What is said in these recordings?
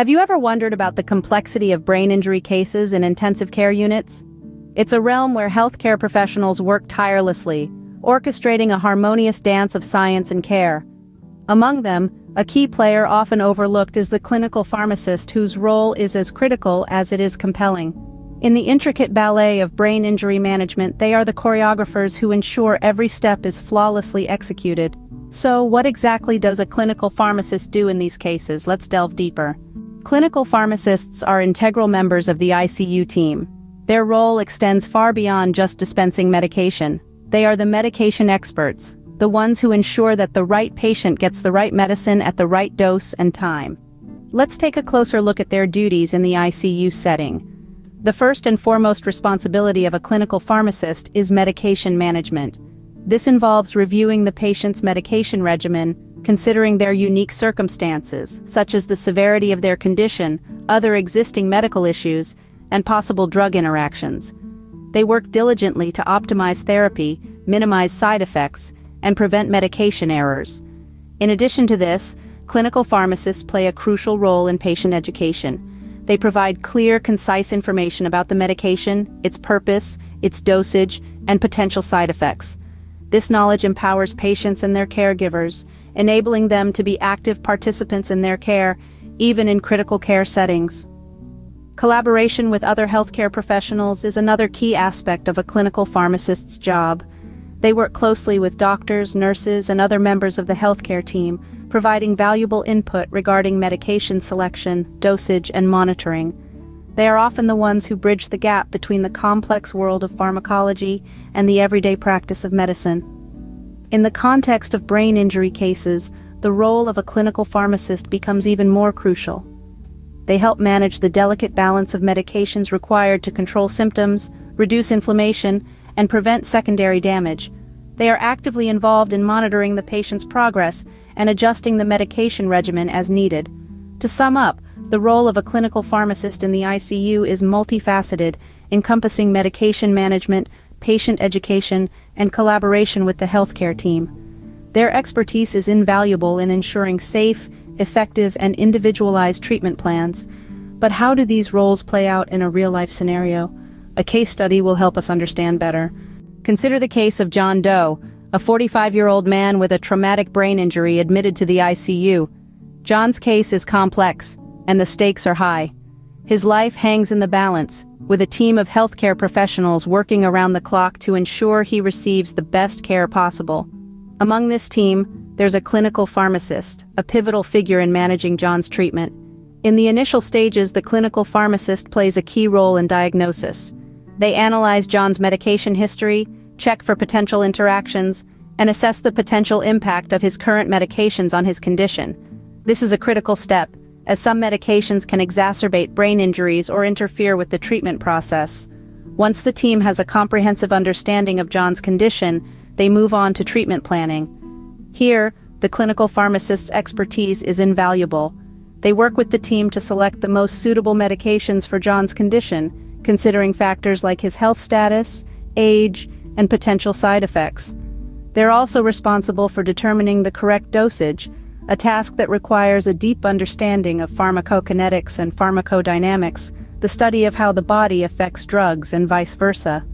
Have you ever wondered about the complexity of brain injury cases in intensive care units? It's a realm where healthcare professionals work tirelessly, orchestrating a harmonious dance of science and care. Among them, a key player often overlooked is the clinical pharmacist whose role is as critical as it is compelling. In the intricate ballet of brain injury management, they are the choreographers who ensure every step is flawlessly executed. So, what exactly does a clinical pharmacist do in these cases? Let's delve deeper. Clinical pharmacists are integral members of the ICU team. Their role extends far beyond just dispensing medication. They are the medication experts, the ones who ensure that the right patient gets the right medicine at the right dose and time. Let's take a closer look at their duties in the ICU setting. The first and foremost responsibility of a clinical pharmacist is medication management. This involves reviewing the patient's medication regimen, considering their unique circumstances, such as the severity of their condition, other existing medical issues, and possible drug interactions. They work diligently to optimize therapy, minimize side effects, and prevent medication errors. In addition to this, clinical pharmacists play a crucial role in patient education. They provide clear, concise information about the medication, its purpose, its dosage, and potential side effects. This knowledge empowers patients and their caregivers, enabling them to be active participants in their care, even in critical care settings. Collaboration with other healthcare professionals is another key aspect of a clinical pharmacist's job. They work closely with doctors, nurses, and other members of the healthcare team, providing valuable input regarding medication selection, dosage, and monitoring. They are often the ones who bridge the gap between the complex world of pharmacology and the everyday practice of medicine. In the context of brain injury cases, the role of a clinical pharmacist becomes even more crucial. They help manage the delicate balance of medications required to control symptoms, reduce inflammation, and prevent secondary damage. They are actively involved in monitoring the patient's progress and adjusting the medication regimen as needed. To sum up, the role of a clinical pharmacist in the ICU is multifaceted, encompassing medication management, patient education, and collaboration with the healthcare team. Their expertise is invaluable in ensuring safe, effective, and individualized treatment plans. But how do these roles play out in a real-life scenario? A case study will help us understand better. Consider the case of John Doe, a 45-year-old man with a traumatic brain injury admitted to the ICU. John's case is complex, and the stakes are high. His life hangs in the balance, with a team of healthcare professionals working around the clock to ensure he receives the best care possible. Among this team, there's a clinical pharmacist, a pivotal figure in managing John's treatment. In the initial stages, the clinical pharmacist plays a key role in diagnosis. They analyze John's medication history, check for potential interactions, and assess the potential impact of his current medications on his condition. This is a critical step, as some medications can exacerbate brain injuries or interfere with the treatment process. Once the team has a comprehensive understanding of John's condition, they move on to treatment planning. Here, the clinical pharmacist's expertise is invaluable. They work with the team to select the most suitable medications for John's condition, considering factors like his health status, age, and potential side effects. They're also responsible for determining the correct dosage, a task that requires a deep understanding of pharmacokinetics and pharmacodynamics, the study of how the body affects drugs and vice versa.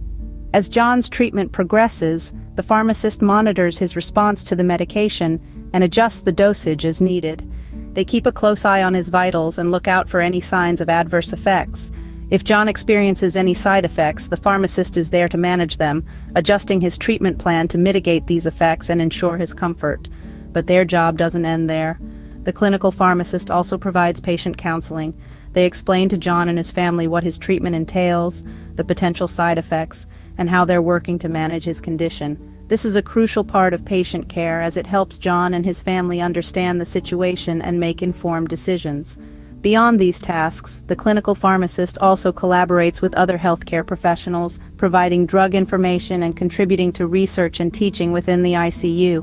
As John's treatment progresses, the pharmacist monitors his response to the medication and adjusts the dosage as needed. They keep a close eye on his vitals and look out for any signs of adverse effects, if John experiences any side effects, the pharmacist is there to manage them, adjusting his treatment plan to mitigate these effects and ensure his comfort. But their job doesn't end there. The clinical pharmacist also provides patient counseling. They explain to John and his family what his treatment entails, the potential side effects, and how they're working to manage his condition. This is a crucial part of patient care as it helps John and his family understand the situation and make informed decisions. Beyond these tasks, the clinical pharmacist also collaborates with other healthcare professionals, providing drug information and contributing to research and teaching within the ICU.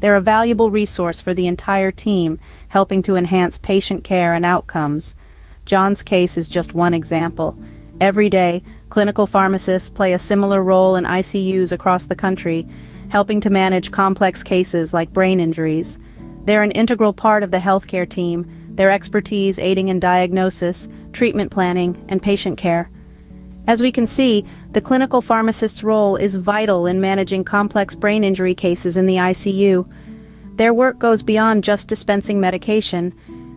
They're a valuable resource for the entire team, helping to enhance patient care and outcomes. John's case is just one example. Every day, clinical pharmacists play a similar role in ICUs across the country, helping to manage complex cases like brain injuries. They're an integral part of the healthcare team, their expertise aiding in diagnosis, treatment planning, and patient care. As we can see, the clinical pharmacist's role is vital in managing complex brain injury cases in the ICU. Their work goes beyond just dispensing medication.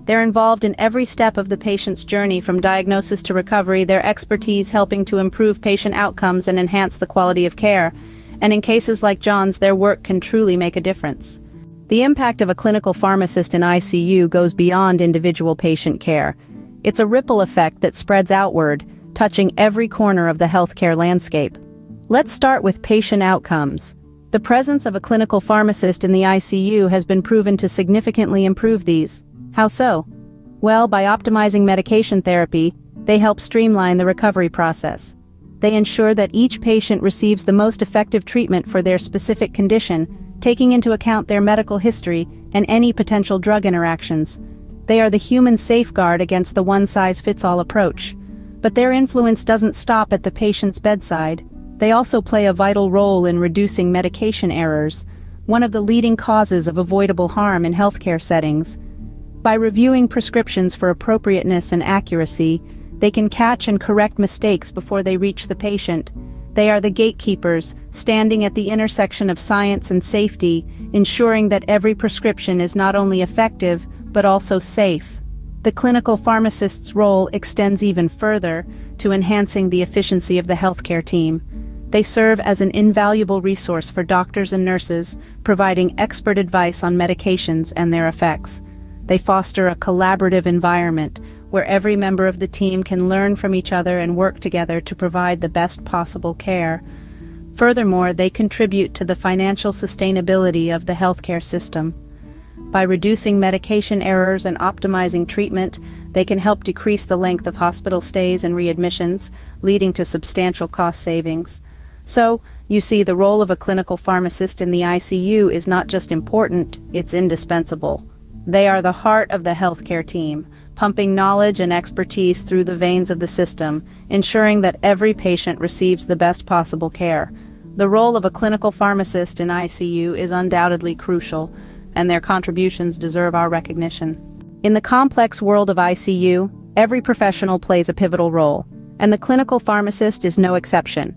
They're involved in every step of the patient's journey from diagnosis to recovery, their expertise helping to improve patient outcomes and enhance the quality of care. And in cases like John's, their work can truly make a difference. The impact of a clinical pharmacist in ICU goes beyond individual patient care. It's a ripple effect that spreads outward, touching every corner of the healthcare landscape. Let's start with patient outcomes. The presence of a clinical pharmacist in the ICU has been proven to significantly improve these. How so? Well, by optimizing medication therapy, they help streamline the recovery process. They ensure that each patient receives the most effective treatment for their specific condition, taking into account their medical history and any potential drug interactions. They are the human safeguard against the one-size-fits-all approach. But their influence doesn't stop at the patient's bedside. They also play a vital role in reducing medication errors, one of the leading causes of avoidable harm in healthcare settings. By reviewing prescriptions for appropriateness and accuracy, they can catch and correct mistakes before they reach the patient. They are the gatekeepers, standing at the intersection of science and safety, ensuring that every prescription is not only effective, but also safe. The clinical pharmacist's role extends even further to enhancing the efficiency of the healthcare team. They serve as an invaluable resource for doctors and nurses, providing expert advice on medications and their effects. They foster a collaborative environment where every member of the team can learn from each other and work together to provide the best possible care. Furthermore, they contribute to the financial sustainability of the healthcare system. By reducing medication errors and optimizing treatment, they can help decrease the length of hospital stays and readmissions, leading to substantial cost savings. So, you see, the role of a clinical pharmacist in the ICU is not just important, it's indispensable. They are the heart of the healthcare team, pumping knowledge and expertise through the veins of the system, ensuring that every patient receives the best possible care. The role of a clinical pharmacist in ICU is undoubtedly crucial, and their contributions deserve our recognition. In the complex world of ICU, every professional plays a pivotal role, and the clinical pharmacist is no exception.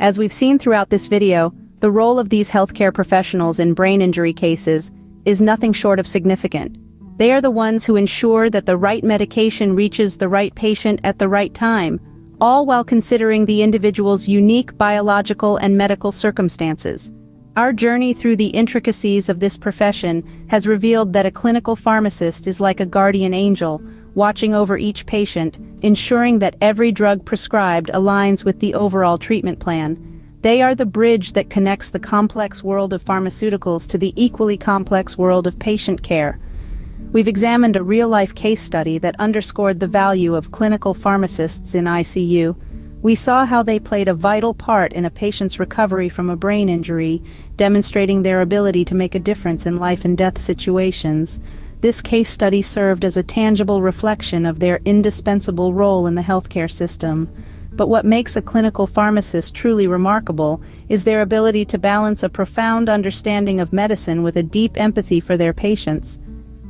As we've seen throughout this video, the role of these healthcare professionals in brain injury cases is nothing short of significant. They are the ones who ensure that the right medication reaches the right patient at the right time, all while considering the individual's unique biological and medical circumstances. Our journey through the intricacies of this profession has revealed that a clinical pharmacist is like a guardian angel, watching over each patient, ensuring that every drug prescribed aligns with the overall treatment plan. They are the bridge that connects the complex world of pharmaceuticals to the equally complex world of patient care. We've examined a real-life case study that underscored the value of clinical pharmacists in ICU, we saw how they played a vital part in a patient's recovery from a brain injury, demonstrating their ability to make a difference in life and death situations. This case study served as a tangible reflection of their indispensable role in the healthcare system. But what makes a clinical pharmacist truly remarkable is their ability to balance a profound understanding of medicine with a deep empathy for their patients.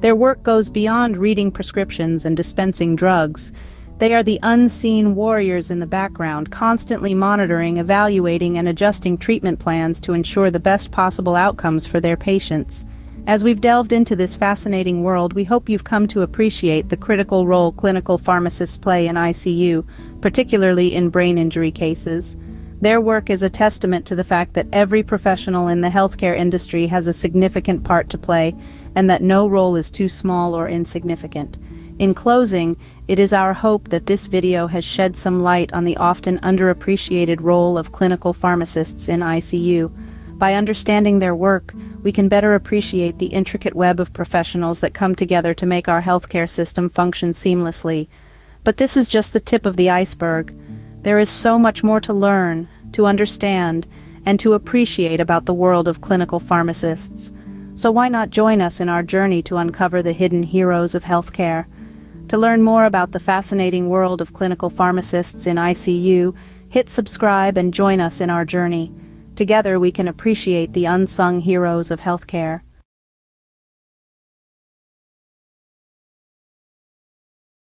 Their work goes beyond reading prescriptions and dispensing drugs. They are the unseen warriors in the background, constantly monitoring, evaluating, and adjusting treatment plans to ensure the best possible outcomes for their patients. As we've delved into this fascinating world, we hope you've come to appreciate the critical role clinical pharmacists play in ICU, particularly in brain injury cases. Their work is a testament to the fact that every professional in the healthcare industry has a significant part to play, and that no role is too small or insignificant. In closing, it is our hope that this video has shed some light on the often underappreciated role of clinical pharmacists in ICU. By understanding their work, we can better appreciate the intricate web of professionals that come together to make our healthcare system function seamlessly. But this is just the tip of the iceberg. There is so much more to learn, to understand, and to appreciate about the world of clinical pharmacists. So why not join us in our journey to uncover the hidden heroes of healthcare? To learn more about the fascinating world of clinical pharmacists in ICU, hit subscribe and join us in our journey. Together we can appreciate the unsung heroes of healthcare.